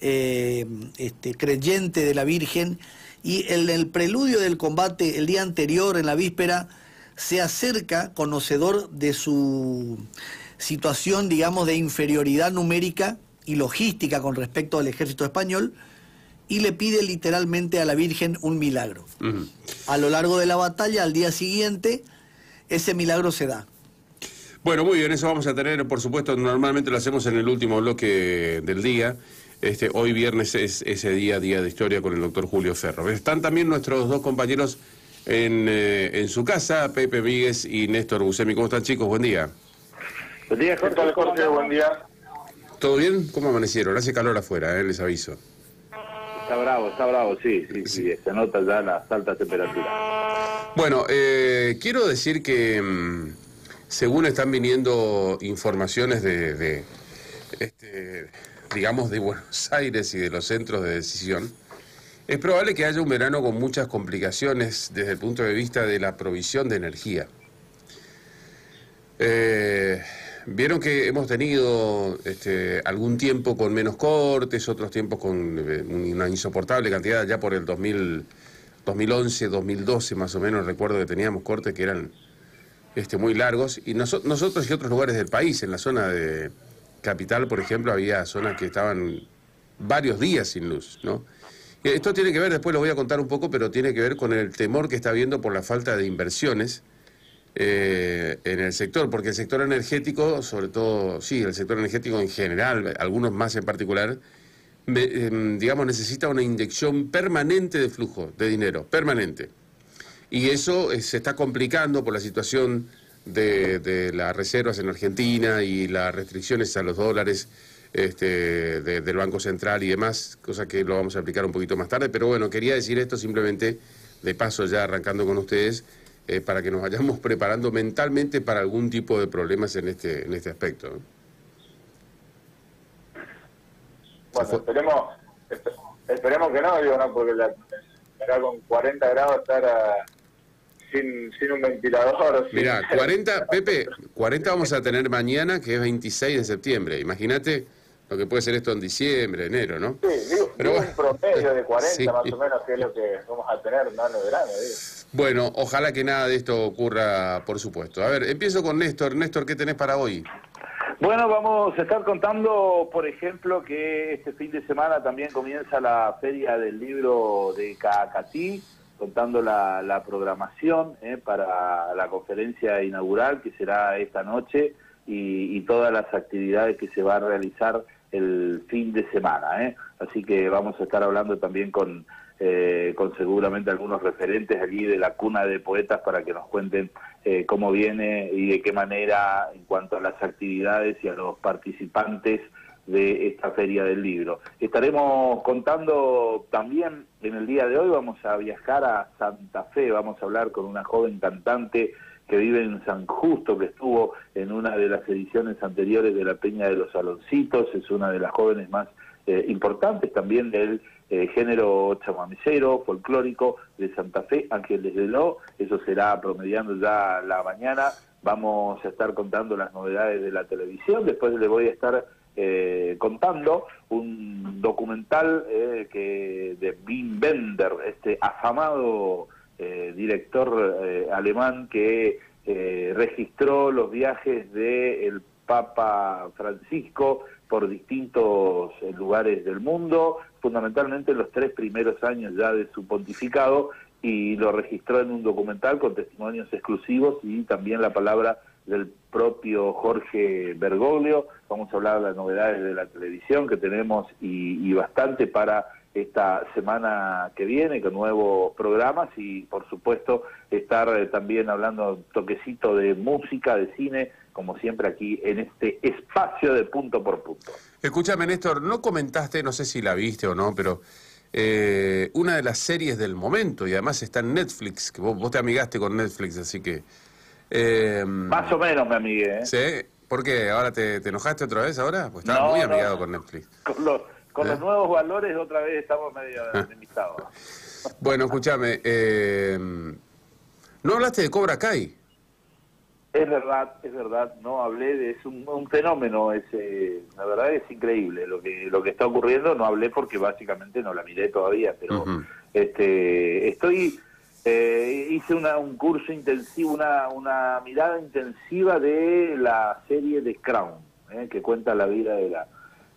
eh, este, creyente de la Virgen, y en el preludio del combate, el día anterior, en la víspera, se acerca, conocedor de su situación, digamos, de inferioridad numérica y logística con respecto al ejército español, y le pide literalmente a la Virgen un milagro. A lo largo de la batalla, al día siguiente, ese milagro se da. Bueno, muy bien, eso vamos a tener, por supuesto, normalmente lo hacemos en el último bloque del día. Este, hoy viernes es ese día, día de historia con el doctor Julio Ferro. Están también nuestros dos compañeros en, eh, en su casa, Pepe Víguez y Néstor Busemi. ¿Cómo están chicos? Buen día. Buen día, Jorge. Jorge buen día. ¿Todo bien? ¿Cómo amanecieron? Hace calor afuera, eh, les aviso. Está bravo, está bravo, sí, sí, sí, se nota ya las altas temperaturas. Bueno, eh, quiero decir que mm, según están viniendo informaciones de, de este, digamos, de Buenos Aires y de los centros de decisión, es probable que haya un verano con muchas complicaciones desde el punto de vista de la provisión de energía. Eh, Vieron que hemos tenido este, algún tiempo con menos cortes, otros tiempos con eh, una insoportable cantidad, ya por el 2000, 2011, 2012 más o menos, recuerdo que teníamos cortes que eran este, muy largos, y nosotros y otros lugares del país, en la zona de capital, por ejemplo, había zonas que estaban varios días sin luz, ¿no? Esto tiene que ver, después lo voy a contar un poco, pero tiene que ver con el temor que está habiendo por la falta de inversiones eh, en el sector, porque el sector energético, sobre todo, sí, el sector energético en general, algunos más en particular, em, digamos, necesita una inyección permanente de flujo de dinero, permanente. Y eso eh, se está complicando por la situación de, las reservas en Argentina y las restricciones a los dólares este, del Banco Central y demás, cosa que lo vamos a explicar un poquito más tarde. Pero bueno, quería decir esto simplemente, de paso ya arrancando con ustedes, eh, para que nos vayamos preparando mentalmente para algún tipo de problemas en este, en este aspecto. Bueno, esperemos, esperemos que no, digo, no, porque la, con 40 grados estar sin, sin un ventilador. Mira, 40, Pepe, 40 vamos a tener mañana, que es 26 de septiembre. Imagínate lo que puede ser esto en diciembre, enero, ¿no? Sí, digo, Pero un promedio de 40 más o menos, que es lo que vamos a tener en el verano, digo. Bueno, ojalá que nada de esto ocurra, por supuesto. A ver, empiezo con Néstor. Néstor, ¿qué tenés para hoy? Bueno, vamos a estar contando, por ejemplo, que este fin de semana también comienza la Feria del Libro de Cacatí, contando la, programación eh, para la conferencia inaugural que será esta noche y, y todas las actividades que se va a realizar el fin de semana. ¿eh? Así que vamos a estar hablando también con, eh, con seguramente algunos referentes allí de la cuna de poetas para que nos cuenten eh, cómo viene y de qué manera en cuanto a las actividades y a los participantes de esta feria del libro. Estaremos contando también en el día de hoy, vamos a viajar a Santa Fe, vamos a hablar con una joven cantante que vive en San Justo, que estuvo en una de las ediciones anteriores de la Peña de los Saloncitos, es una de las jóvenes más eh, importantes también del eh, género chamamicero, folclórico de Santa Fe, Ángeles de Lo, eso será promediando ya la mañana, vamos a estar contando las novedades de la televisión, después le voy a estar eh, contando un documental que de Wim Bender, este afamado eh, director eh, alemán que eh, registró los viajes del Papa Francisco por distintos lugares del mundo, fundamentalmente en los tres primeros años ya de su pontificado, y lo registró en un documental con testimonios exclusivos y también la palabra del propio Jorge Bergoglio. Vamos a hablar de las novedades de la televisión que tenemos y bastante para esta semana que viene con nuevos programas y por supuesto estar eh, también hablando toquecito de música, de cine, como siempre aquí en este espacio de punto por punto. Escúchame Néstor, no comentaste, no sé si la viste o no, pero eh, una de las series del momento y además está en Netflix, que vos, te amigaste con Netflix, así que... Eh, Más o menos me amigué. ¿eh? ¿Sí? ¿Por qué? ¿Ahora te, enojaste otra vez ahora? Pues estaba muy amigado con Netflix. Con los nuevos valores otra vez estamos medio limitados. bueno, escúchame, eh, ¿no hablaste de Cobra Kai? Es verdad, es verdad, no hablé de es un, fenómeno, ese, la verdad es increíble lo que lo que está ocurriendo, no hablé porque básicamente no la miré todavía, pero este estoy eh, hice una, un curso intensivo, una, una mirada intensiva de la serie de Crown, eh, que cuenta la vida de la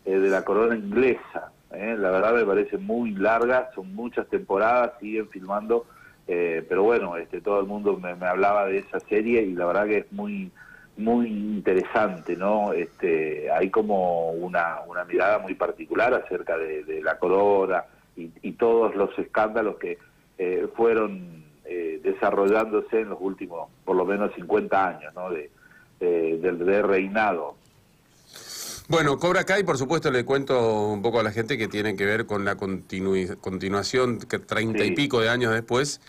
eh, de la corona inglesa. La verdad me parece muy larga, son muchas temporadas, siguen filmando eh, pero bueno, este, todo el mundo me, hablaba de esa serie y la verdad que es muy muy interesante, ¿no? Este, hay como una, una mirada muy particular acerca de, la corona y, todos los escándalos que eh, fueron eh, desarrollándose en los últimos, por lo menos 50 años, ¿no? De, del reinado. Bueno, Cobra Kai, por supuesto, le cuento un poco a la gente que tiene que ver con la continuación, que treinta y pico de años después,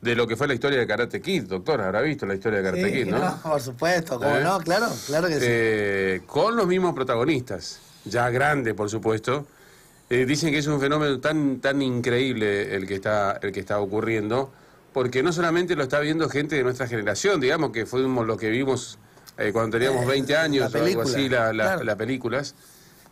de lo que fue la historia de Karate Kid, doctor. Habrá visto la historia de Karate Kid, ¿no? Por supuesto, ¿cómo ¿Eh? no? Claro, claro que sí. Eh, con los mismos protagonistas, ya grande, por supuesto. Eh, dicen que es un fenómeno tan, tan increíble el que, está, el que está ocurriendo, porque no solamente lo está viendo gente de nuestra generación, digamos que fuimos los que vimos cuando teníamos 20 años o algo así, las películas.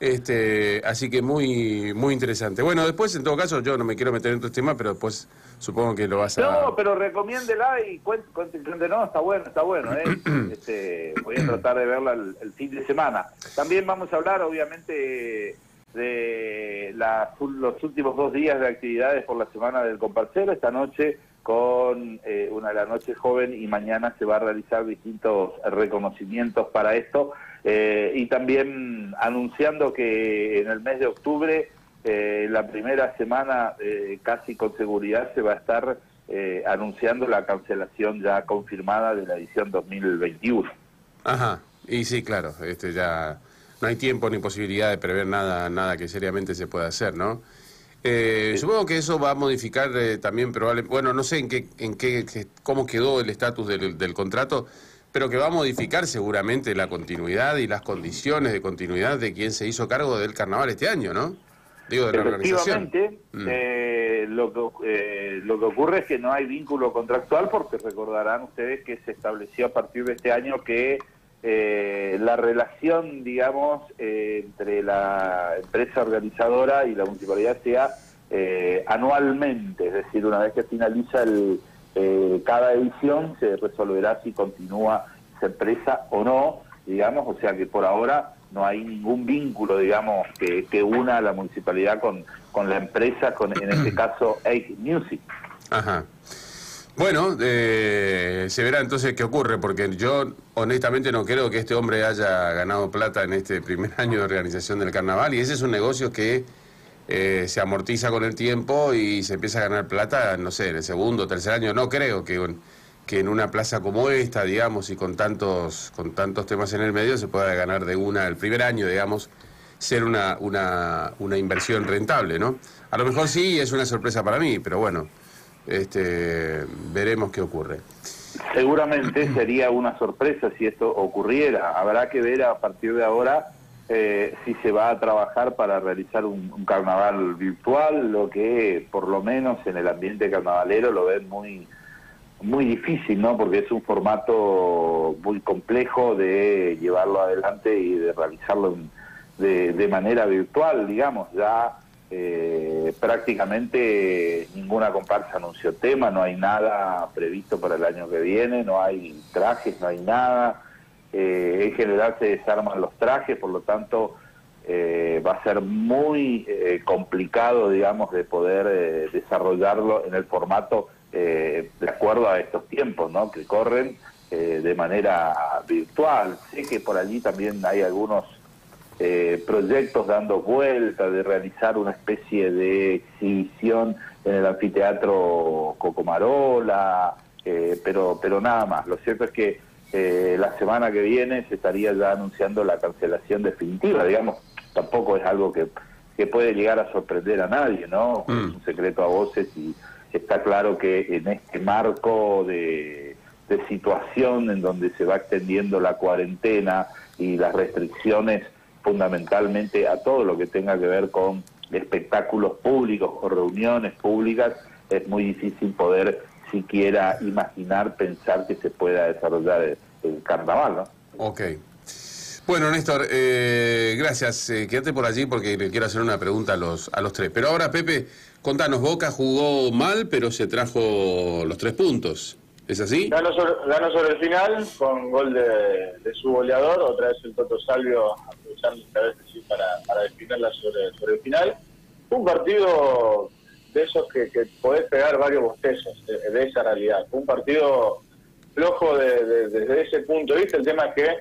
Este, así que muy, muy interesante. Bueno, después, en todo caso, yo no me quiero meter en estos temas, pero después supongo que lo vas a... No, pero recomiéndela y cuéntale, no, está bueno, está bueno, ¿eh? este, voy a tratar de verla el, fin de semana. También vamos a hablar, obviamente, de los últimos dos días de actividades por la Semana del Comparcero, esta noche con eh, una de la noche joven y mañana se va a realizar distintos reconocimientos para esto. Eh, y también anunciando que en el mes de octubre, eh, la primera semana, eh, casi con seguridad, se va a estar anunciando la cancelación ya confirmada de la edición 2021. Ajá, y sí, claro, este ya no hay tiempo ni posibilidad de prever nada, nada que seriamente se pueda hacer, ¿no? supongo que eso va a modificar también probablemente, bueno, no sé en qué, en qué, cómo quedó el estatus del, del contrato, pero que va a modificar seguramente la continuidad y las condiciones de continuidad de quien se hizo cargo del carnaval este año, ¿no? Digo, de la organización. Mm. Eh, lo, que, eh, lo que ocurre es que no hay vínculo contractual porque recordarán ustedes que se estableció a partir de este año que eh, la relación, digamos, entre la empresa organizadora y la municipalidad sea anualmente, es decir, una vez que finaliza el eh, cada edición se resolverá si continúa esa empresa o no, digamos, o sea que por ahora no hay ningún vínculo, digamos, que, que una a la municipalidad con, con la empresa, con en este caso Egg Music. Ajá. Bueno, eh, se verá entonces qué ocurre, porque yo honestamente no creo que este hombre haya ganado plata en este primer año de organización del carnaval, y ese es un negocio que eh, se amortiza con el tiempo y se empieza a ganar plata, no sé, en el segundo tercer año. No creo que, que en una plaza como esta, digamos, y con tantos, con tantos temas en el medio, se pueda ganar de una, el primer año, digamos, ser una, una, una inversión rentable, ¿no? A lo mejor sí es una sorpresa para mí, pero bueno, este, veremos qué ocurre. Seguramente sería una sorpresa si esto ocurriera. Habrá que ver a partir de ahora eh, si se va a trabajar para realizar un, carnaval virtual, lo que por lo menos en el ambiente carnavalero lo ven muy muy difícil, ¿no? Porque es un formato muy complejo de llevarlo adelante y de realizarlo de, manera virtual, digamos. Ya eh, prácticamente ninguna comparsa anunció tema, no hay nada previsto para el año que viene, no hay trajes, no hay nada. Eh, en general se desarman los trajes, por lo tanto eh, va a ser muy eh, complicado, digamos, de poder desarrollarlo en el formato de acuerdo a estos tiempos, ¿no? Que corren de manera virtual. Sé que por allí también hay algunos proyectos dando vueltas de realizar una especie de exhibición en el anfiteatro Cocomarola, pero, pero nada más. Lo cierto es que eh, la semana que viene se estaría ya anunciando la cancelación definitiva, digamos, tampoco es algo que, que puede llegar a sorprender a nadie, ¿no? Mm. Es un secreto a voces y está claro que en este marco de, de situación en donde se va extendiendo la cuarentena y las restricciones fundamentalmente a todo lo que tenga que ver con espectáculos públicos o reuniones públicas, es muy difícil poder siquiera imaginar, pensar que se pueda desarrollar el carnaval, ¿no? Ok. Bueno, Néstor, eh, gracias. Eh, quédate por allí porque le quiero hacer una pregunta a los, a los tres. Pero ahora, Pepe, contanos, Boca jugó mal, pero se trajo los tres puntos. ¿Es así? Ganó sobre, el final con gol de, su goleador, otra vez el Toto Salvio aprovechando esta vez para, para definirla sobre, sobre el final. Un partido de esos que, que podés pegar varios bostezos de, esa realidad. Un partido flojo desde ese punto de vista. El tema es que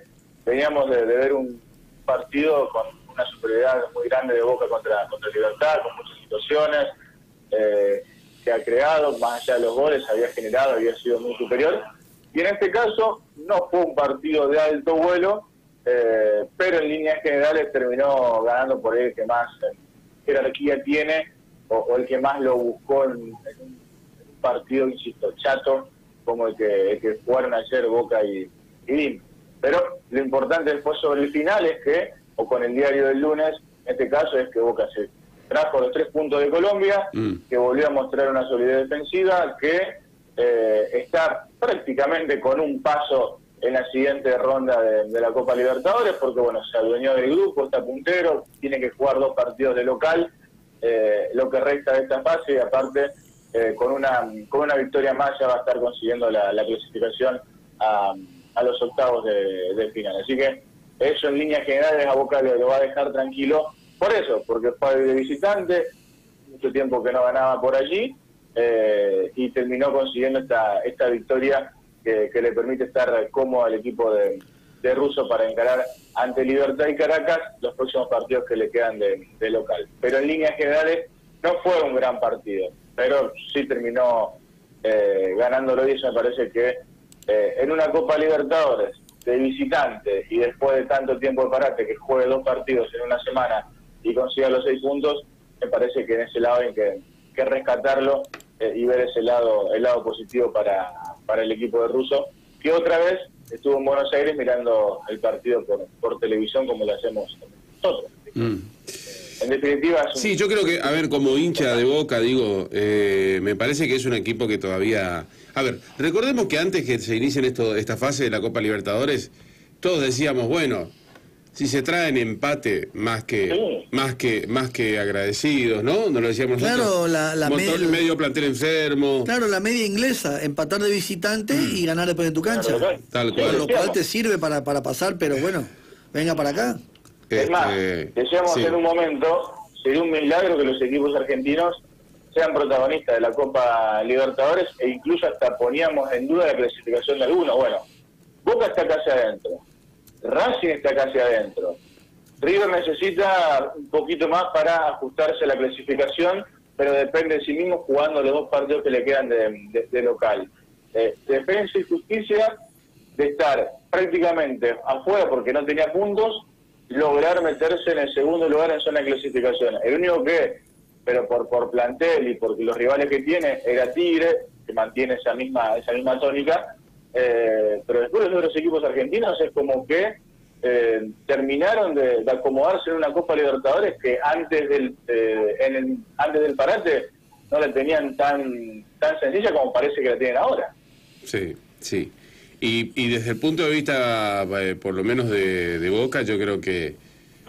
veníamos de, ver un partido con una superioridad muy grande de Boca contra, contra Libertad, con muchas situaciones. Eh, que ha creado, más allá de los goles, había generado, había sido muy superior. Y en este caso no fue un partido de alto vuelo, eh, pero en líneas generales terminó ganando por el que más eh, jerarquía tiene o, el que más lo buscó en, un partido, insisto, chato como el que, que jugaron ayer Boca y, y Pero lo importante después sobre el final es que, o con el diario del lunes, en este caso es que Boca se trajo los tres puntos de Colombia, mm. que volvió a mostrar una solidez defensiva, que eh, está prácticamente con un paso en la siguiente ronda de, la Copa Libertadores, porque bueno, se adueñó del grupo, está puntero, tiene que jugar dos partidos de local, eh, lo que resta de esta fase, y aparte eh, con una con una victoria más ya va a estar consiguiendo la, clasificación a, los octavos de, final. Así que eso en líneas generales a Boca lo va a dejar tranquilo por eso, porque fue de visitante, mucho tiempo que no ganaba por allí, eh, y terminó consiguiendo esta, esta victoria que, le permite estar cómodo al equipo de, de Russo para encarar ante Libertad y Caracas los próximos partidos que le quedan de, local. Pero en líneas generales no fue un gran partido, pero sí terminó eh, ganándolo y eso me parece que eh, en una Copa Libertadores de visitante y después de tanto tiempo de parate que juegue dos partidos en una semana y consiga los seis puntos, me parece que en ese lado hay que, rescatarlo eh, y ver ese lado, el lado positivo para, para el equipo de Russo, que otra vez estuvo en Buenos Aires mirando el partido por, por televisión como lo hacemos nosotros. Mm. En definitiva... Sí, yo creo que, a ver, como hincha de Boca, digo, eh, me parece que es un equipo que todavía... A ver, recordemos que antes que se inicie esto, esta fase de la Copa Libertadores, todos decíamos, bueno, si se traen empate más que más que más que agradecidos, ¿no? Nos lo decíamos claro, la, la medio plantel enfermo. Claro, la media inglesa, empatar de visitante y ganar después en tu cancha. Tal cual. Lo cual te sirve para, para pasar, pero bueno, venga para acá. Es más, este, decíamos en un momento, sería un milagro que los equipos argentinos sean protagonistas de la Copa Libertadores e incluso hasta poníamos en duda la clasificación de algunos. Bueno, Boca está casi adentro. Racing está casi adentro. River necesita un poquito más para ajustarse a la clasificación, pero depende de sí mismo jugando los dos partidos que le quedan de, local. Eh, defensa y justicia de estar prácticamente afuera porque no tenía puntos, lograr meterse en el segundo lugar en zona de clasificación. El único que, pero por, por plantel y porque los rivales que tiene, era Tigre, que mantiene esa misma, esa misma tónica, eh, pero después los otros equipos argentinos es como que eh, terminaron de, acomodarse en una Copa Libertadores que antes del eh, en antes del parate no la tenían tan tan sencilla como parece que la tienen ahora. Sí, sí. Y, desde el punto de vista, por lo menos de, de Boca, yo creo que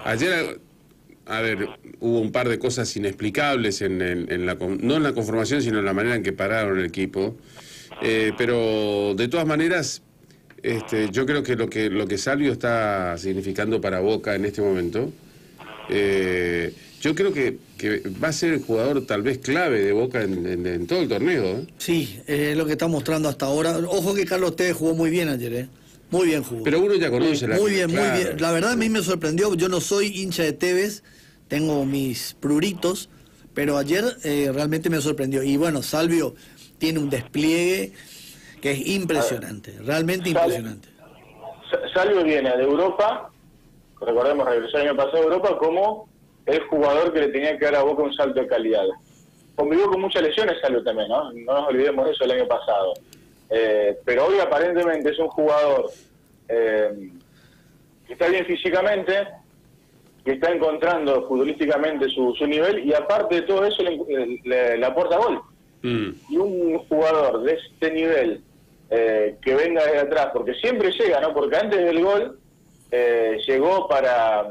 ayer a ver, hubo un par de cosas inexplicables en, en, la, no en la conformación, sino en la manera en que pararon el equipo. Eh, pero de todas maneras, este, yo creo que lo que lo que Salvio está significando para Boca en este momento, eh, yo creo que, que, va a ser el jugador tal vez clave de Boca en, todo el torneo. ¿eh? Sí, es lo que está mostrando hasta ahora. Ojo que Carlos Tevez jugó muy bien ayer, ¿eh? Muy bien jugó. Pero uno ya conoce la Muy bien, muy bien. La verdad a mí me sorprendió. Yo no soy hincha de Tevez, tengo mis pruritos, pero ayer realmente me sorprendió. Y bueno, Salvio tiene un despliegue que es impresionante, realmente impresionante. Salvio viene de Europa, recordemos, regresó el año pasado a Europa como el jugador que le tenía que dar a Boca un salto de calidad. Convivió con muchas lesiones Salvio también, ¿no? No nos olvidemos de eso el año pasado. Eh, pero hoy aparentemente es un jugador eh, que está bien físicamente, que está encontrando futbolísticamente su, su nivel y aparte de todo eso le, le aporta gol. Mm. Y un jugador de este nivel, eh, que venga desde atrás, porque siempre llega, ¿no? Porque antes del gol eh, llegó para...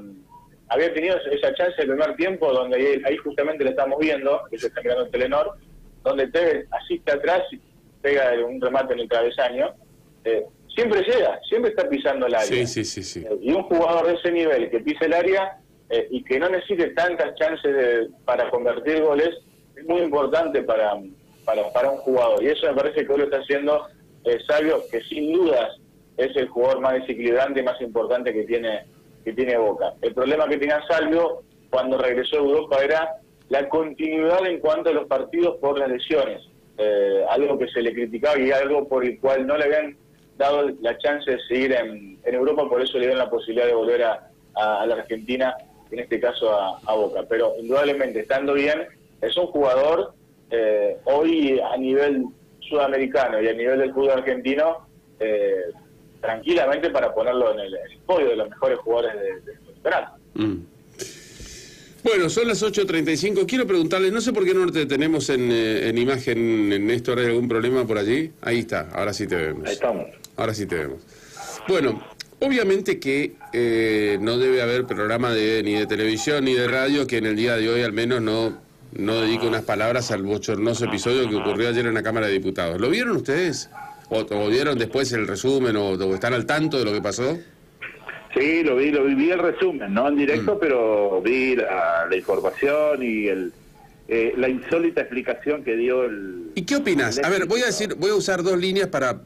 Había tenido esa chance el primer tiempo, donde ahí, justamente le estamos viendo, que se está mirando en Telenor, donde Tevez asiste atrás y pega un remate en el travesaño. Eh, siempre llega, siempre está pisando el área. Sí, sí, sí, y un jugador de ese nivel que pise el área y que no necesite tantas chances para convertir goles, es muy importante para, para, para un jugador. Y eso me parece que hoy lo está haciendo eh, Salvio, que sin dudas es el jugador más desequilibrante y más importante que tiene, que tiene Boca. El problema que tenía Salvio cuando regresó a Europa era la continuidad en cuanto a los partidos por las lesiones. Eh, algo que se le criticaba y algo por el cual no le habían dado la chance de seguir en, Europa, por eso le dieron la posibilidad de volver a, la Argentina, en este caso a, Boca. Pero indudablemente, estando bien, es un jugador eh, hoy a nivel sudamericano y a nivel del fútbol argentino, eh, tranquilamente para ponerlo en el, podio de los mejores jugadores de, de campeonato. Mm. Bueno, son las 8.35. Quiero preguntarle, no sé por qué no te tenemos en, eh, en imagen, en esto, ¿hay algún problema por allí? Ahí está, ahora sí te vemos. Ahí estamos. Ahora sí te vemos. Bueno, obviamente que eh, no debe haber programa de, ni de televisión ni de radio que en el día de hoy al menos no no dedico unas palabras al bochornoso episodio que ocurrió ayer en la Cámara de Diputados. ¿Lo vieron ustedes? ¿O, vieron después el resumen o, están al tanto de lo que pasó? Sí, lo vi, lo vi, el resumen, no en directo, mm. pero vi la, información y el, eh, la insólita explicación que dio el... ¿Y qué opinas? A ver, voy a decir, voy a usar dos líneas para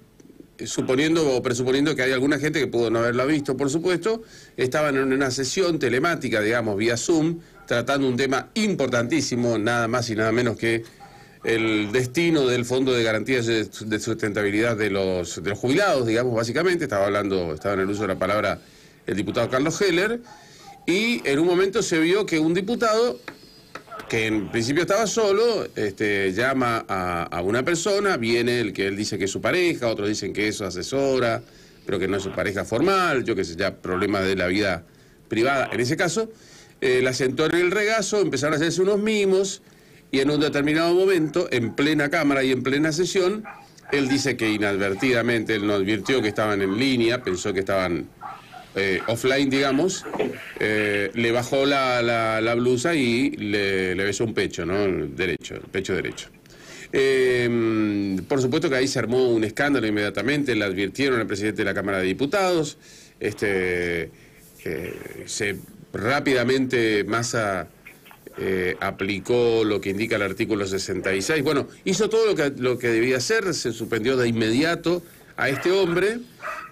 eh, suponiendo o presuponiendo que hay alguna gente que pudo no haberla visto, por supuesto, estaban en una sesión telemática, digamos, vía Zoom, tratando un tema importantísimo, nada más y nada menos que el destino del Fondo de Garantías de Sustentabilidad de los, de los jubilados, digamos, básicamente. Estaba hablando, estaba en el uso de la palabra el diputado Carlos Heller, y en un momento se vio que un diputado, que en principio estaba solo, este, llama a, una persona, viene el que él dice que es su pareja, otros dicen que es su asesora, pero que no es su pareja formal, yo que sé, ya problema de la vida privada en ese caso eh, la sentó en el regazo, empezaron a hacerse unos mimos y en un determinado momento, en plena cámara y en plena sesión, él dice que inadvertidamente, él no advirtió que estaban en línea, pensó que estaban eh, offline, digamos, eh, le bajó la, la, blusa y le, besó un pecho, ¿no? Derecho, el pecho derecho. Em, por supuesto que ahí se armó un escándalo inmediatamente, le advirtieron al presidente de la Cámara de Diputados, este, se rápidamente Massa eh, aplicó lo que indica el artículo 66. Bueno, hizo todo lo que, lo que debía hacer, se suspendió de inmediato a este hombre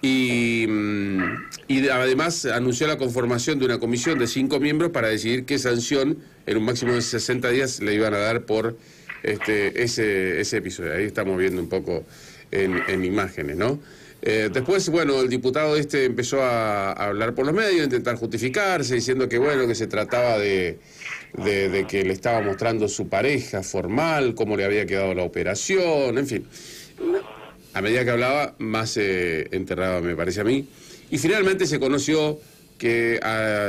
y, mm, y, además anunció la conformación de una comisión de cinco miembros para decidir qué sanción en un máximo de 60 días le iban a dar por este, ese, ese episodio. Ahí estamos viendo un poco en, en imágenes, ¿no? Eh, después, bueno, el diputado este empezó a, hablar por los medios, a intentar justificarse, diciendo que, bueno, que se trataba de, que le estaba mostrando su pareja formal, cómo le había quedado la operación, en fin. A medida que hablaba, más se enterraba, me parece a mí. Y finalmente se conoció que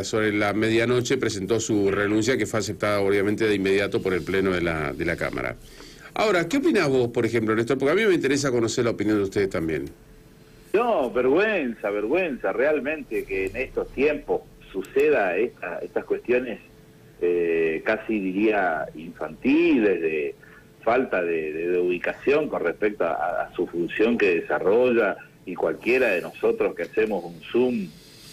sobre la medianoche presentó su renuncia, que fue aceptada obviamente de inmediato por el Pleno de la, de la Cámara. Ahora, ¿qué opinás vos, por ejemplo, Néstor? Porque a mí me interesa conocer la opinión de ustedes también. No, vergüenza, vergüenza, realmente que en estos tiempos suceda estas cuestiones eh, casi diría infantiles, de falta de, ubicación con respecto a, su función que desarrolla y cualquiera de nosotros que hacemos un Zoom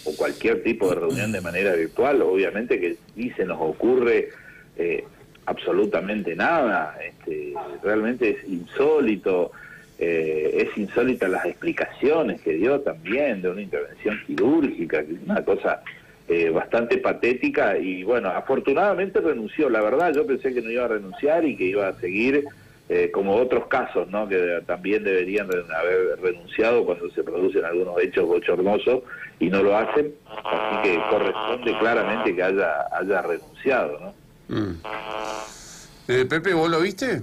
o cualquier tipo de reunión de manera virtual, obviamente que ni se nos ocurre eh, absolutamente nada, este, realmente es insólito. Eh, es insólita las explicaciones que dio también de una intervención quirúrgica, que es una cosa eh, bastante patética y bueno, afortunadamente renunció, la verdad yo pensé que no iba a renunciar y que iba a seguir eh, como otros casos, ¿no? que también deberían haber renunciado cuando se producen algunos hechos bochornosos y no lo hacen, así que corresponde claramente que haya, haya renunciado. ¿no? Mm. Pepe, ¿vos lo viste?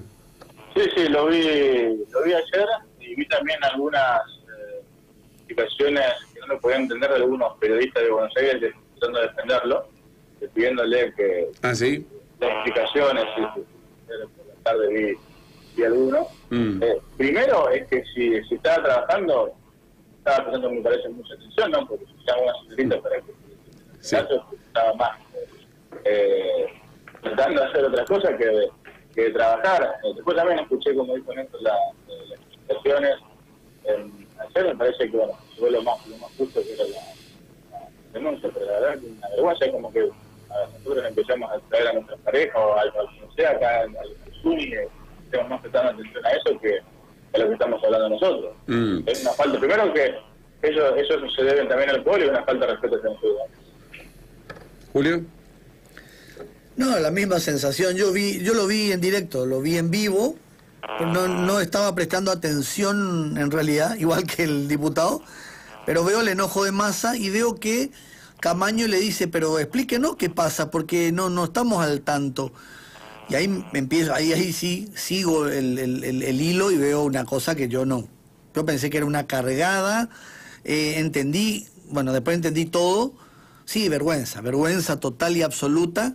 Sí, sí, lo vi, lo vi ayer y vi también algunas eh, explicaciones que no lo podían entender de algunos periodistas de Buenos Aires de defenderlo, pidiéndole que ¿Ah, sí? las explicaciones, por la tarde vi si alguno. Mm. Eh, primero es que si, si estaba trabajando, estaba prestando, me parece, mucha atención, ¿no? Porque si llama una señorita para que Sí. caso estaba más eh, tratando de hacer otra cosa que, que trabajar. Eh, después también escuché, como dijo Néstor, la, eh, las explicaciones. Eh, ayer me parece que, bueno, fue lo más, lo más justo que era la, la denuncia, pero la verdad que una vergüenza es como que a nosotros empezamos a traer a nuestras parejas o a, a quien sea acá al, al Zoom y estemos más prestando atención a eso que a lo que estamos hablando nosotros. Mm. Es una falta, primero que ellos, ellos se deben también al pueblo y una falta de respeto hacia. Julio. No, la misma sensación. Yo vi, yo lo vi en directo, lo vi en vivo, pero no, no estaba prestando atención en realidad, igual que el diputado, pero veo el enojo de masa y veo que Camaño le dice, pero explíquenos qué pasa, porque no, no estamos al tanto. Y ahí me empiezo, ahí, ahí sí sigo el, el- el- el hilo y veo una cosa que yo no. Yo pensé que era una cargada, eh, entendí, bueno, después entendí todo. Sí, vergüenza, vergüenza total y absoluta.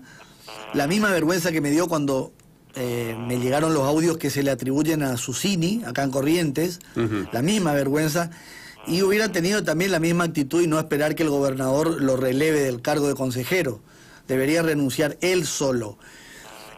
La misma vergüenza que me dio cuando eh, me llegaron los audios que se le atribuyen a Susini, acá en Corrientes, la misma vergüenza. Y hubiera tenido también la misma actitud y no esperar que el gobernador lo releve del cargo de consejero. Debería renunciar él solo.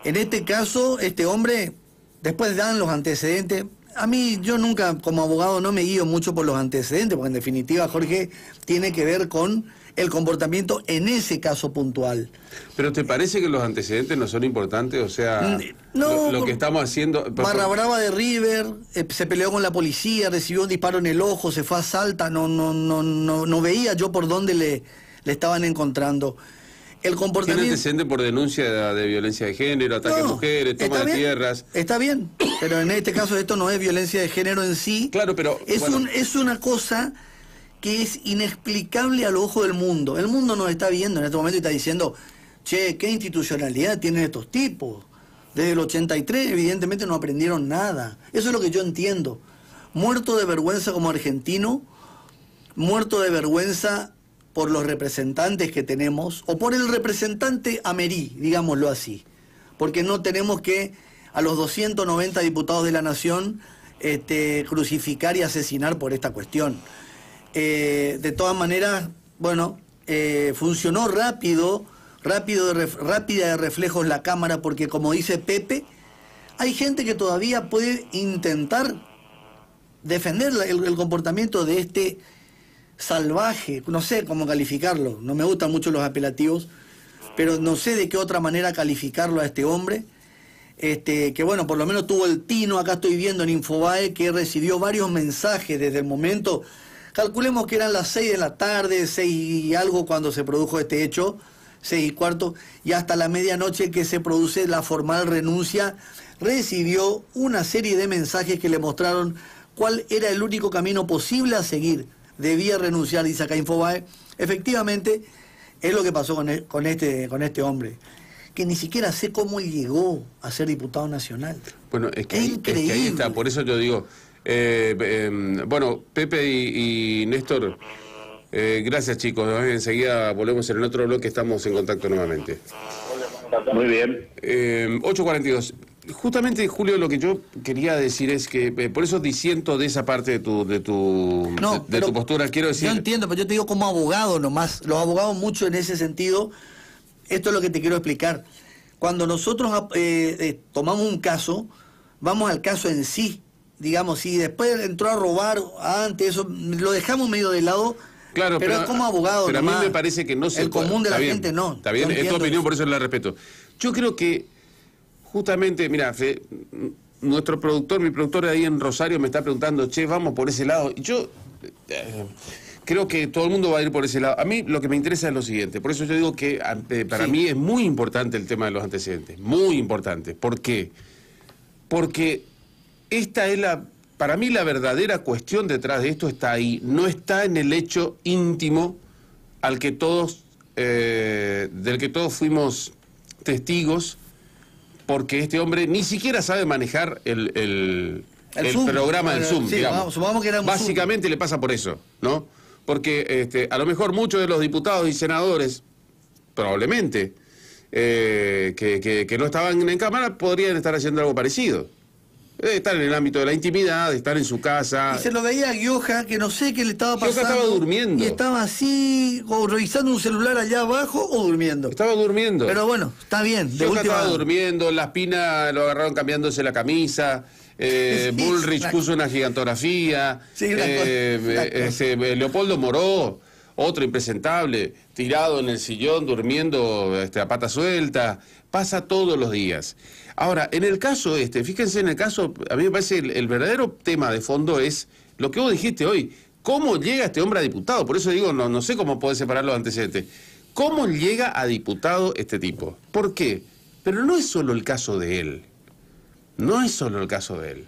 En este caso, este hombre, después dan los antecedentes. A mí, yo nunca, como abogado, no me guío mucho por los antecedentes, porque en definitiva, Jorge, tiene que ver con el comportamiento en ese caso puntual. ¿Pero te parece que los antecedentes no son importantes? O sea, Mm, no, lo, que estamos haciendo... Barra Brava de River, eh, se peleó con la policía, recibió un disparo en el ojo, se fue a Salta, no, no, no, no, no veía yo por dónde le, le estaban encontrando. El Tiene comportamiento... antecedentes por denuncia de, de violencia de género, ataque a mujeres, toma de bien, tierras. Está bien, pero en este caso esto no es violencia de género en sí. Claro, pero, Es, bueno. un, es una cosa que es inexplicable al ojo del mundo. El mundo nos está viendo en este momento y está diciendo, che, ¿qué institucionalidad tienen estos tipos? Desde el 83 evidentemente no aprendieron nada. Eso es lo que yo entiendo. Muerto de vergüenza como argentino, muerto de vergüenza por los representantes que tenemos, o por el representante Amerí, digámoslo así, porque no tenemos que a los 290 diputados de la Nación este, crucificar y asesinar por esta cuestión. Eh, de todas maneras, bueno, eh, funcionó rápido, rápido rápida de reflejos la cámara, porque como dice Pepe, hay gente que todavía puede intentar defender el, el comportamiento de este salvaje, no sé cómo calificarlo, no me gustan mucho los apelativos, pero no sé de qué otra manera calificarlo a este hombre, este, que bueno, por lo menos tuvo el tino, acá estoy viendo en Infobae, que recibió varios mensajes desde el momento, calculemos que eran las 6 de la tarde, 6 y algo cuando se produjo este hecho, 6 y cuarto, y hasta la medianoche que se produce la formal renuncia, recibió una serie de mensajes que le mostraron cuál era el único camino posible a seguir. Debía renunciar, dice acá Infobae. Efectivamente, es lo que pasó con, e- con este, con este hombre, que ni siquiera sé cómo llegó a ser diputado nacional. Bueno, es que, Es ahí, es que ahí está, por eso yo digo, eh, eh, bueno, Pepe y, y Néstor, eh, gracias chicos, ¿eh? enseguida volvemos en el otro bloque, estamos en contacto nuevamente. Muy bien. Eh, 8.42. Justamente, Julio, lo que yo quería decir es que, eh, por eso disiento de esa parte de tu, de tu, de- de, pero tu postura, quiero decir... Yo entiendo, pero yo te digo como abogado nomás. Los abogados mucho en ese sentido. Esto es lo que te quiero explicar. Cuando nosotros eh, eh, tomamos un caso, vamos al caso en sí. Digamos, si después entró a robar antes, eso lo dejamos medio de lado. Claro, pero, es como abogado. Pero a mí me parece que no se El común de la bien, gente no. Está bien, es tu opinión, eso. por eso la respeto. Yo creo que justamente, mira, Fe, nuestro productor, mi productor ahí en Rosario me está preguntando, che, vamos por ese lado. Y yo eh, creo que todo el mundo va a ir por ese lado. A mí lo que me interesa es lo siguiente. Por eso yo digo que ante- para Sí. mí es muy importante el tema de los antecedentes. Muy importante. ¿Por qué? Porque esta es la, para mí la verdadera cuestión detrás de esto está ahí, no está en el hecho íntimo al que todos, eh, del que todos fuimos testigos, porque este hombre ni siquiera sabe manejar el, el- El el Zoom. programa del Zoom, sí, digamos. vamos, supongamos que era un Zoom. Básicamente le pasa por eso, ¿no? Porque este, a lo mejor muchos de los diputados y senadores, probablemente, eh, que, que- que no estaban en cámara, podrían estar haciendo algo parecido. De estar en el ámbito de la intimidad, de estar en su casa. Y se lo veía a Gioja, que no sé qué le estaba Gioja pasando. estaba durmiendo. Y estaba así, o revisando un celular allá abajo o durmiendo. Estaba durmiendo. Pero bueno, está bien. De Gioja última, estaba durmiendo, la espina lo agarraron cambiándose la camisa. eh, Sí, Bullrich la- puso una gigantografía. Sí, la eh, eh, Leopoldo Moró, otro impresentable, tirado en el sillón, durmiendo este, a pata suelta. Pasa todos los días. Ahora, en el caso este, fíjense en el caso, a mí me parece el, verdadero tema de fondo es lo que vos dijiste hoy. ¿Cómo llega este hombre a diputado? Por eso digo, no, no sé cómo puede separar los antecedentes. ¿Cómo llega a diputado este tipo? ¿Por qué? Pero no es solo el caso de él. No es solo el caso de él.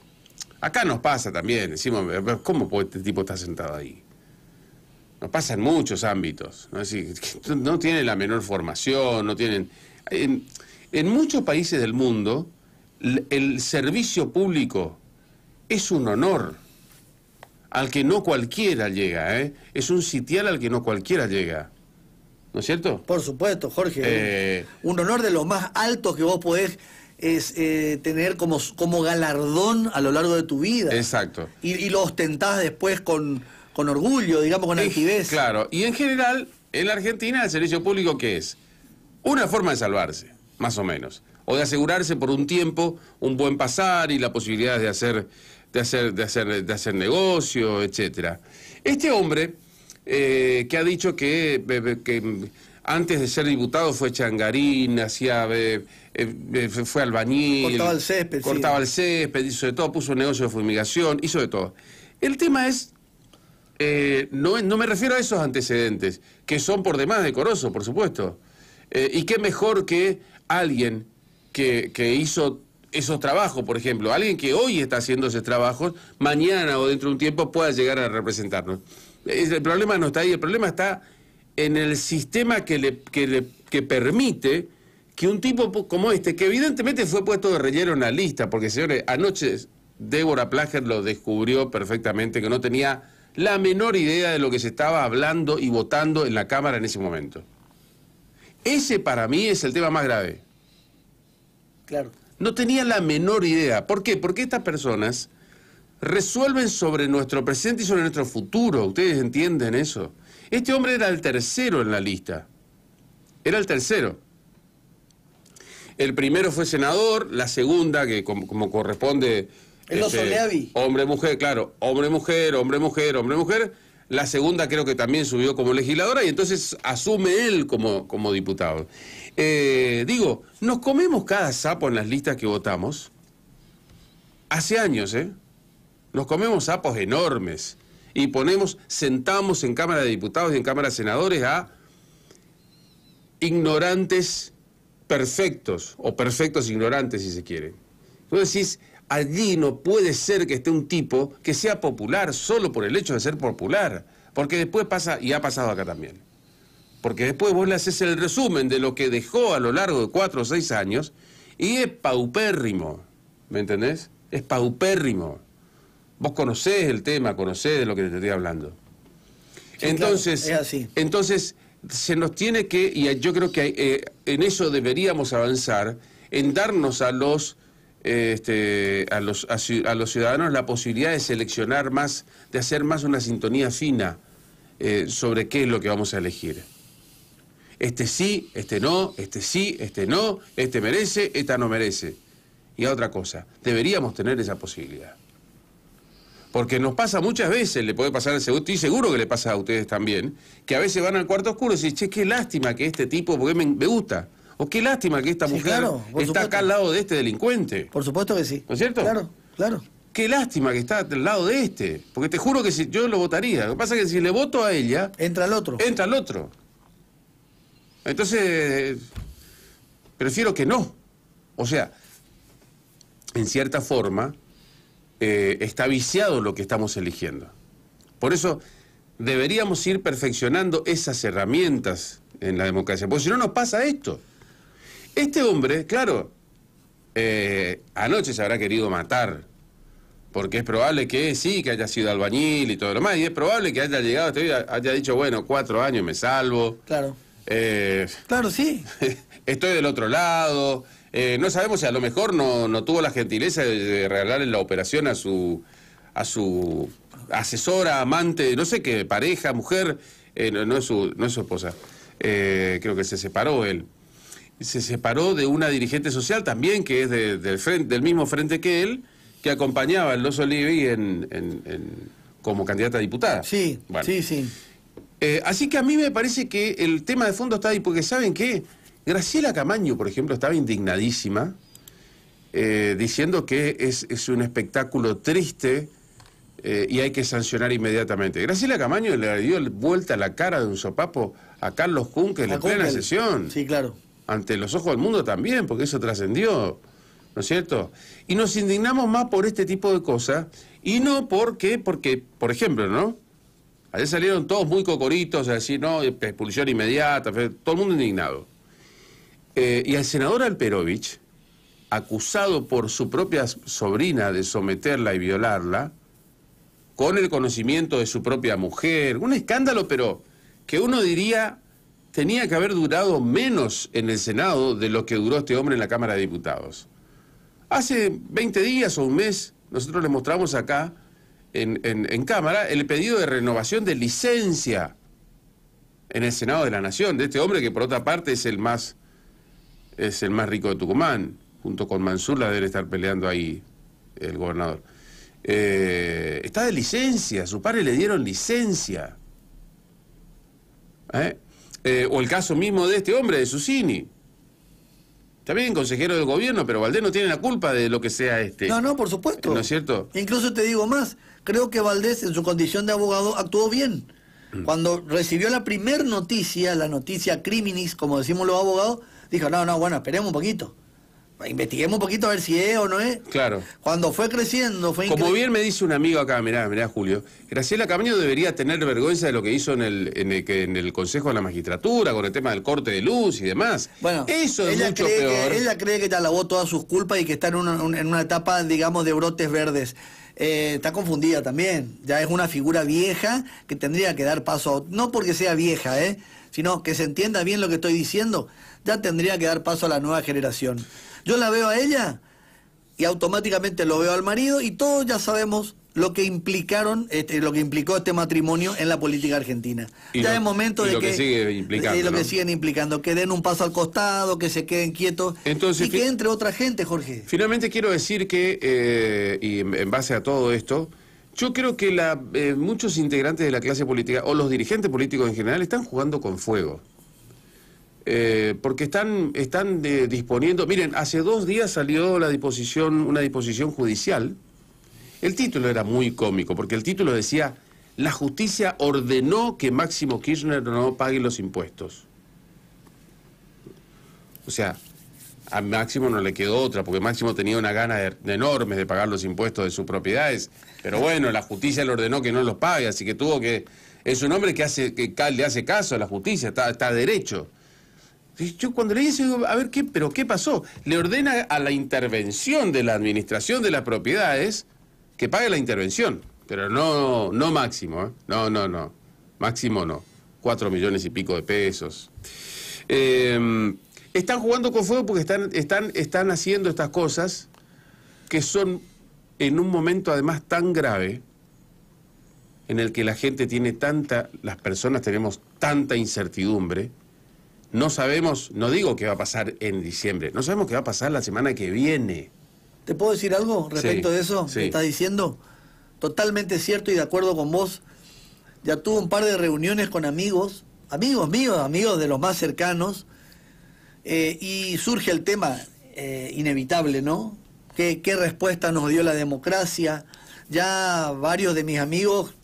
Acá nos pasa también, decimos, ¿cómo puede este tipo estar sentado ahí? Nos pasa en muchos ámbitos. ¿no? Es decir, no tienen la menor formación, no tienen... En, en muchos países del mundo, el servicio público es un honor al que no cualquiera llega, ¿eh? Es un sitial al que no cualquiera llega. ¿No es cierto? Por supuesto, Jorge. Eh. Un honor de los más altos que vos podés es, eh, tener como, como galardón a lo largo de tu vida. Exacto. Y, y lo ostentás después con, con orgullo, digamos, con altivez. Claro, y en general, en la Argentina, el servicio público, ¿qué es? Una forma de salvarse, más o menos. O de asegurarse por un tiempo un buen pasar y la posibilidad de hacer, de hacer, de hacer, de hacer negocio, etcétera. Este hombre, eh, que ha dicho que, que, antes de ser diputado fue changarín, hacía, eh, fue albañil. Cortaba el césped, sí. Cortaba el césped, hizo de todo, puso un negocio de fumigación, hizo de todo. El tema es eh, no, no me refiero a esos antecedentes, que son por demás decorosos, por supuesto. Eh, y qué mejor que alguien que, que hizo esos trabajos, por ejemplo, alguien que hoy está haciendo esos trabajos, mañana o dentro de un tiempo pueda llegar a representarnos. Es- El problema no está ahí, el problema está en el sistema que le, que le que permite que un tipo po- como este, que evidentemente fue puesto de relleno en la lista, porque señores, anoche Débora Plager lo descubrió perfectamente, que no tenía la menor idea de lo que se estaba hablando y votando en la Cámara en ese momento. Ese para mí es el tema más grave. Claro. No tenía la menor idea. ¿Por qué? Porque estas personas resuelven sobre nuestro presente y sobre nuestro futuro. ¿Ustedes entienden eso? Este hombre era el tercero en la lista. Era el tercero. El primero fue senador, la segunda, que como, como corresponde... El Leavi. Hombre-mujer, claro. Hombre-mujer, hombre-mujer, hombre-mujer. La segunda creo que también subió como legisladora y entonces asume él como, como diputado. Eh, digo, nos comemos cada sapo en las listas que votamos. Hace años, ¿eh? Nos comemos sapos enormes y ponemos, sentamos en Cámara de Diputados y en Cámara de Senadores a ignorantes perfectos o perfectos ignorantes si se quiere. Tú decís, allí no puede ser que esté un tipo que sea popular solo por el hecho de ser popular, porque después pasa, y ha pasado acá también, porque después vos le haces el resumen de lo que dejó a lo largo de cuatro o seis años y es paupérrimo, ¿me entendés? Es paupérrimo. Vos conocés el tema, conocés de lo que te estoy hablando. Sí, entonces, claro, es así. entonces, se nos tiene que, y yo creo que eh, en eso deberíamos avanzar, en darnos a los, este, a, los, a, los ciudadanos la posibilidad de seleccionar más, de hacer más una sintonía fina eh, sobre qué es lo que vamos a elegir. Este sí, este no, este sí, este no, este merece, esta no merece. Y a otra cosa, deberíamos tener esa posibilidad. Porque nos pasa muchas veces, le puede pasar, estoy seguro que le pasa a ustedes también, que a veces van al cuarto oscuro y dicen, che, qué lástima que este tipo, porque me gusta, o qué lástima que esta Sí, mujer claro, está supuesto. acá al lado de este delincuente. Por supuesto que sí. ¿No es cierto? Claro, claro. Qué lástima que está al lado de este, porque te juro que si, yo lo votaría. Lo que pasa es que si le voto a ella, Entra el otro. entra el otro. Entonces, prefiero que no. O sea, en cierta forma, eh, está viciado lo que estamos eligiendo. Por eso deberíamos ir perfeccionando esas herramientas en la democracia, porque si no nos pasa esto. Este hombre, claro, eh, anoche se habrá querido matar, porque es probable que sí, que haya sido albañil y todo lo demás, y es probable que haya llegado, hasta hoy, haya dicho, bueno, cuatro años me salvo, Claro. eh, Claro, sí. estoy del otro lado, Eh, no sabemos si a lo mejor no, no tuvo la gentileza de, regalarle la operación a su a su asesora, amante, no sé qué, pareja, mujer, eh, no, es su, no es su esposa. Creo que se separó él. Se separó de una dirigente social también, que es del, frente, del mismo frente que él, que acompañaba a Los Olivi en, en, como candidata a diputada. Sí, sí, sí. así que a mí me parece que el tema de fondo está ahí, porque ¿saben qué? Graciela Camaño, por ejemplo, estaba indignadísima, eh, diciendo que es, un espectáculo triste eh, y hay que sancionar inmediatamente. Graciela Camaño le dio vuelta la cara de un sopapo a Carlos Kunkel en plena sesión. Sí, claro. Ante los ojos del mundo también, porque eso trascendió, ¿no es cierto? Y nos indignamos más por este tipo de cosas y no porque, porque, por ejemplo, ¿no? Ayer salieron todos muy cocoritos a decir, no, expulsión inmediata, todo el mundo indignado. Eh, y al senador Alperovich, acusado por su propia sobrina de someterla y violarla, con el conocimiento de su propia mujer, un escándalo, pero que uno diría tenía que haber durado menos en el Senado de lo que duró este hombre en la Cámara de Diputados. Hace 20 días o un mes, nosotros le mostramos acá, en, en Cámara, el pedido de renovación de licencia en el Senado de la Nación, de este hombre que por otra parte es el más es el más rico de Tucumán, junto con Mansur la debe estar peleando ahí el gobernador. Eh, está de licencia, su padre le dieron licencia. ¿Eh? Eh, o el caso mismo de este hombre, de Susini. También consejero del gobierno, pero Valdés no tiene la culpa de lo que sea este. No, no, por supuesto. ¿No es cierto? Incluso te digo más, creo que Valdés en su condición de abogado actuó bien. Mm. Cuando recibió la primer noticia, la noticia criminis, como decimos los abogados, dijo, no, no, bueno, esperemos un poquito. Investiguemos un poquito a ver si es o no es. Claro. Cuando fue creciendo, fue Como bien me dice un amigo acá, mirá, mirá, Julio, Graciela Camaño debería tener vergüenza de lo que hizo en el, en el, en el Consejo de la Magistratura, con el tema del corte de luz y demás. Bueno, eso es mucho peor. ella cree que ya lavó todas sus culpas y que está en una, en una etapa, digamos, de brotes verdes. Eh, está confundida también. Ya es una figura vieja que tendría que dar paso, no porque sea vieja, ¿eh? sino que se entienda bien lo que estoy diciendo ya tendría que dar paso a la nueva generación. Yo la veo a ella y automáticamente lo veo al marido y todos ya sabemos lo que implicaron, este, lo que implicó este matrimonio en la política argentina. ya es momento de lo que, sigue implicando, lo que siguen implicando, que den un paso al costado, que se queden quietos y que entre otra gente, Jorge. Finalmente quiero decir que, eh, y en base a todo esto, yo creo que la, eh, muchos integrantes de la clase política o los dirigentes políticos en general están jugando con fuego. Eh, porque están, están disponiendo. Miren, hace dos días salió la disposición, una disposición judicial. El título era muy cómico, porque el título decía: La justicia ordenó que Máximo Kirchner no pague los impuestos. O sea, a Máximo no le quedó otra, porque Máximo tenía una gana de, enorme de pagar los impuestos de sus propiedades. Pero bueno, la justicia le ordenó que no los pague, así que tuvo que. Es un hombre que, hace, que le hace caso a la justicia, está derecho. Yo cuando leí eso digo, a ver, ¿qué, pero qué pasó? Le ordena a la intervención de la administración de las propiedades que pague la intervención, pero no, no máximo, ¿eh? no, no, no, máximo no, cuatro millones y pico de pesos. Em, están jugando con fuego porque están, están, están haciendo estas cosas que son en un momento además tan grave en el que la gente tiene tanta, las personas tenemos tanta incertidumbre, no sabemos, no digo qué va a pasar en diciembre, no sabemos qué va a pasar la semana que viene. ¿Te puedo decir algo respecto de eso? Sí. estás diciendo? Totalmente cierto y de acuerdo con vos. Ya tuve un par de reuniones con amigos, amigos míos, amigos de los más cercanos, eh, y surge el tema eh, inevitable, ¿no? ¿Qué, ¿Qué respuesta nos dio la democracia? Ya varios de mis amigos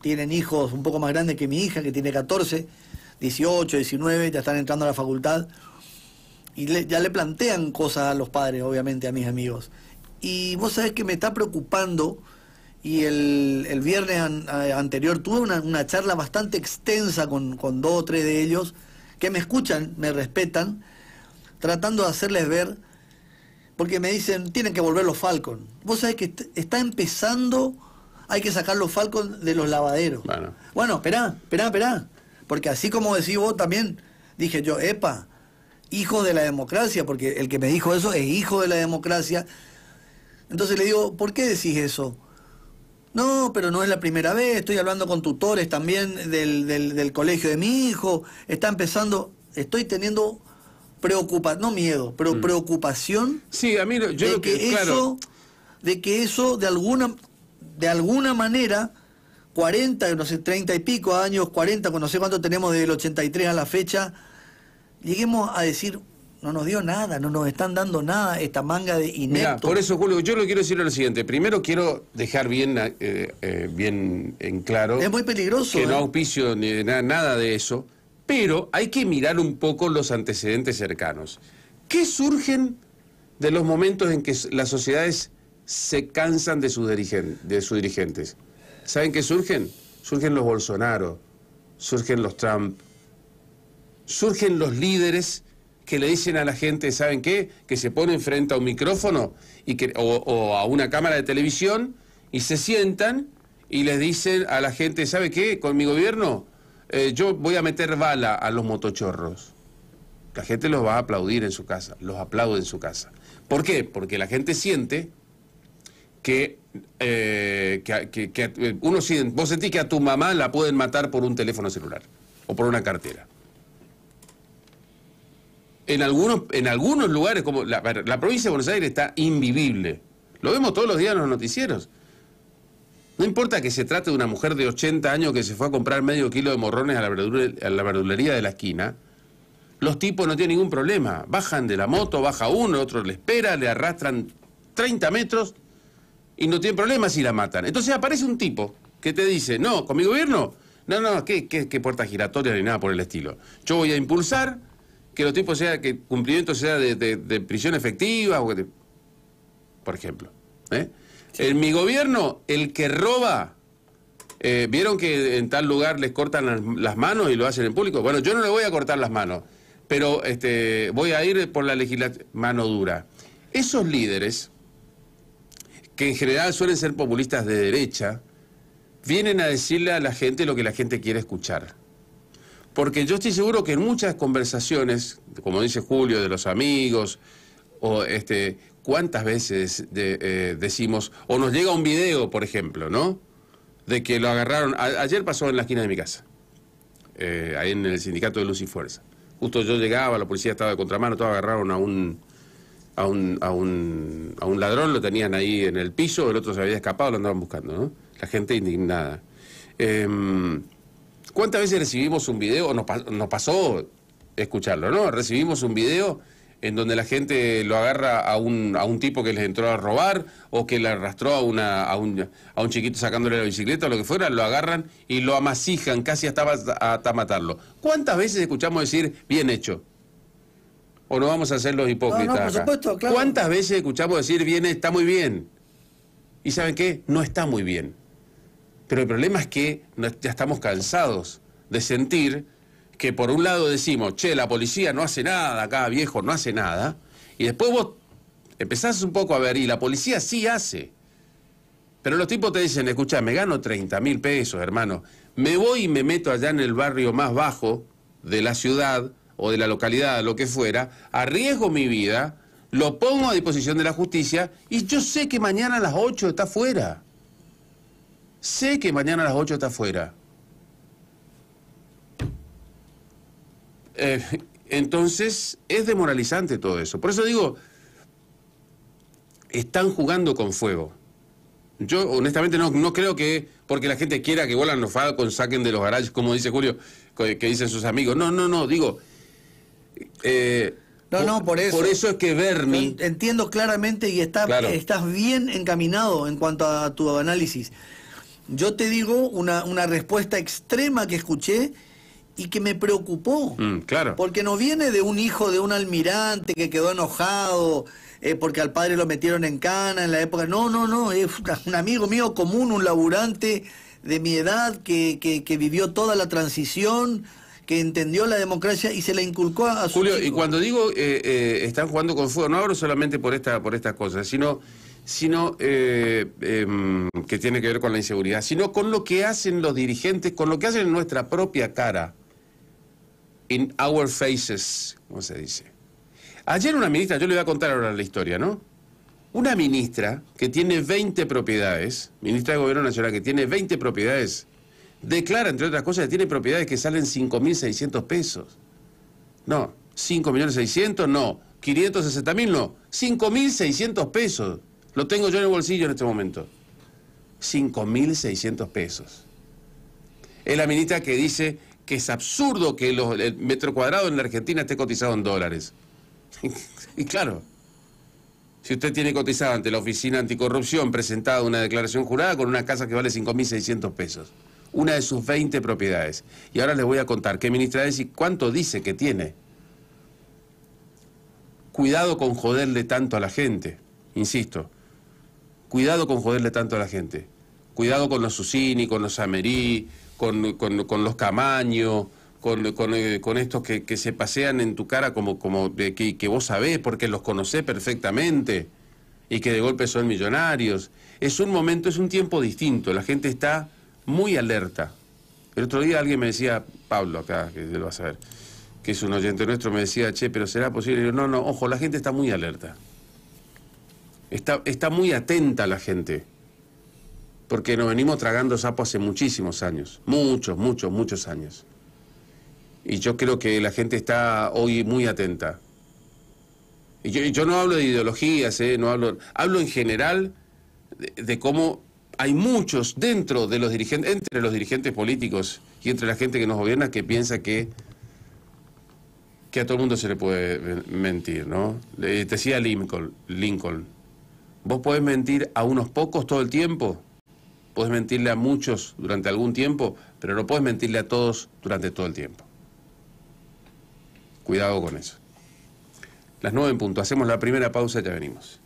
tienen hijos un poco más grandes que mi hija, que tiene 14 18, 19, ya están entrando a la facultad y ya le plantean cosas a los padres, obviamente, a mis amigos. Y vos sabés que me está preocupando y el, viernes anterior tuve una, charla bastante extensa con, dos o tres de ellos que me escuchan, me respetan, tratando de hacerles ver, porque me dicen, tienen que volver los Falcon. Vos sabés que está empezando, hay que sacar los Falcon de los lavaderos. Bueno, bueno esperá, esperá, esperá. Porque así como decís vos también, dije yo, epa, hijos de la democracia, porque el que me dijo eso es hijo de la democracia. Entonces le digo, ¿por qué decís eso? No, pero no es la primera vez, estoy hablando con tutores también del, del, colegio de mi hijo, está empezando, estoy teniendo preocupación, no miedo, pero mm. preocupación sí, a mí, yo de que, eso, de que eso de alguna, de alguna manera 40, no sé, 30 y pico años, 40, no sé cuánto tenemos del 83 a la fecha, lleguemos a decir, no nos dio nada, no nos están dando nada esta manga de ineptos. por eso, Julio, yo lo quiero decir lo siguiente. Primero quiero dejar bien, eh, eh, bien en claro... Es muy peligroso. Que no ¿eh? auspicio ni nada de eso, pero hay que mirar un poco los antecedentes cercanos. ¿Qué surgen de los momentos en que las sociedades se cansan de sus, de sus dirigentes? ¿Saben qué surgen? Surgen los Bolsonaro, surgen los Trump, surgen los líderes que le dicen a la gente, ¿saben qué? Que se ponen frente a un micrófono y que, o, a una cámara de televisión y se sientan y les dicen a la gente, ¿sabe qué? Con mi gobierno eh, yo voy a meter bala a los motochorros. La gente los va a aplaudir en su casa, los aplaude en su casa. ¿Por qué? Porque la gente siente que, eh, que, eh, uno siente, vos sentís que a tu mamá la pueden matar por un teléfono celular o por una cartera. En algunos, en algunos lugares, como la, la provincia de Buenos Aires está invivible. Lo vemos todos los días en los noticieros. No importa que se trate de una mujer de 80 años que se fue a comprar medio kilo de morrones a la, a la verdulería de la esquina, los tipos no tienen ningún problema. Bajan de la moto, baja uno, otro le espera, le arrastran 30 metros y no tienen problema si la matan. Entonces aparece un tipo que te dice, no, con mi gobierno, no, no, ¿qué, qué, puerta giratoria ni nada por el estilo? Yo voy a impulsar que los tipos sea, que cumplimiento sea de, prisión efectiva, o por ejemplo. ¿eh? En mi gobierno, el que roba, eh, ¿vieron que en tal lugar les cortan las, manos y lo hacen en público? Bueno, yo no le voy a cortar las manos, pero este, voy a ir por la legislación, mano dura. Esos líderes que en general suelen ser populistas de derecha, vienen a decirle a la gente lo que la gente quiere escuchar. Porque yo estoy seguro que en muchas conversaciones, como dice Julio, de los amigos, o este, cuántas veces eh, decimos, o nos llega un video, por ejemplo, ¿no? De que lo agarraron, ayer pasó en la esquina de mi casa, eh, ahí en el sindicato de Luz y Fuerza. Justo yo llegaba, la policía estaba de contramano, todos agarraron a un, a un, a un, a un ladrón, lo tenían ahí en el piso, el otro se había escapado, lo andaban buscando, ¿no? La gente indignada. Em, ¿Cuántas veces recibimos un video, nos, nos pasó escucharlo, ¿no? Recibimos un video en donde la gente lo agarra a un, a un tipo que les entró a robar o que le arrastró a, una, a, un, a un chiquito sacándole la bicicleta o lo que fuera, lo agarran y lo amasijan casi hasta, hasta matarlo. ¿Cuántas veces escuchamos decir bien hecho? ¿O no vamos a ser los hipócritas? ¿Cuántas veces escuchamos decir, bien, está muy bien? Y ¿saben qué? No está muy bien. Pero el problema es que ya estamos cansados de sentir que por un lado decimos, che, la policía no hace nada acá, viejo, no hace nada, y después vos empezás un poco a ver, y la policía sí hace. Pero los tipos te dicen, escucha, me gano 30 mil pesos, hermano, me voy y me meto allá en el barrio más bajo de la ciudad, o de la localidad, lo que fuera, arriesgo mi vida, lo pongo a disposición de la justicia y yo sé que mañana a las 8 está fuera. Sé que mañana a las 8 está fuera. Eh, entonces, es demoralizante todo eso. Por eso digo, están jugando con fuego. Yo honestamente no, creo que porque la gente quiera que vuelan los Falcons, saquen de los garajes, como dice Julio, que dicen sus amigos. No, no, no, digo, eh, no, no, por eso. Por eso es que Bernie. Entiendo claramente y está, estás bien encaminado en cuanto a tu análisis. Yo te digo una, una respuesta extrema que escuché y que me preocupó. Mm, claro. Porque no viene de un hijo de un almirante que quedó enojado eh, porque al padre lo metieron en cana en la época. No, no, no. Es un amigo mío común, un laburante de mi edad que, que, que vivió toda la transición que entendió la democracia y se la inculcó a su Julio, y cuando digo eh, eh, están jugando con fuego, no hablo solamente por esta por estas cosas, sino sino eh, em, que tiene que ver con la inseguridad, sino con lo que hacen los dirigentes, con lo que hacen en nuestra propia cara, in our faces, ¿cómo se dice? Ayer una ministra, yo le voy a contar ahora la historia, ¿no? Una ministra que tiene 20 propiedades, ministra de Gobierno Nacional que tiene 20 propiedades, declara, entre otras cosas, que tiene propiedades que salen 5.600 pesos. No, 5.600.000 no, 560.000 no, 5.600 pesos. Lo tengo yo en el bolsillo en este momento. 5.600 pesos. Es la ministra que dice que es absurdo que el metro cuadrado en la Argentina esté cotizado en dólares. y claro, si usted tiene cotizado ante la Oficina Anticorrupción presentada una declaración jurada con una casa que vale 5.600 pesos, una de sus 20 propiedades. Y ahora les voy a contar qué ministra es y cuánto dice que tiene. Cuidado con joderle tanto a la gente, insisto. Cuidado con joderle tanto a la gente. Cuidado con los Susini, con los Amerií, con, los Camaño, con, eh, con, estos que, se pasean en tu cara como, como de, que, que vos sabés porque los conocés perfectamente y que de golpe son millonarios. Es un momento, es un tiempo distinto. La gente está muy alerta. El otro día alguien me decía, Pablo acá, que lo va a saber, que es un oyente nuestro, me decía, che, pero ¿será posible? Y yo, no, no, ojo, la gente está muy alerta. Está, está muy atenta la gente. Porque nos venimos tragando sapo hace muchísimos años. Muchos, muchos, muchos años. Y yo creo que la gente está hoy muy atenta. Y yo, no hablo de ideologías, ¿eh? no hablo, hablo en general de, cómo hay muchos dentro de los dirigentes, entre los dirigentes políticos y entre la gente que nos gobierna que piensa que que a todo el mundo se le puede mentir, ¿no? te decía Lincoln, Lincoln, vos podés mentir a unos pocos todo el tiempo, podés mentirle a muchos durante algún tiempo, pero no podés mentirle a todos durante todo el tiempo. Cuidado con eso. Las nueve en punto. Hacemos la primera pausa y ya venimos.